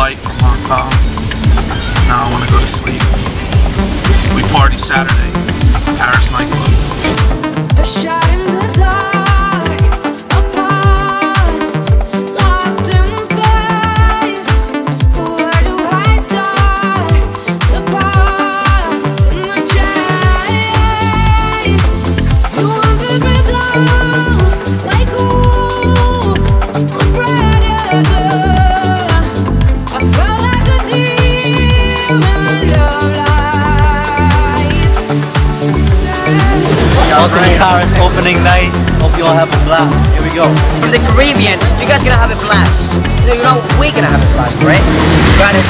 flight from Hong Kong. Now I want to go to sleep. We party Saturday. Paris night. Welcome to Paris opening night. Hope you all have a blast. Here we go. From the Caribbean, you guys gonna have a blast. You know, we're gonna have a blast, right? Got it.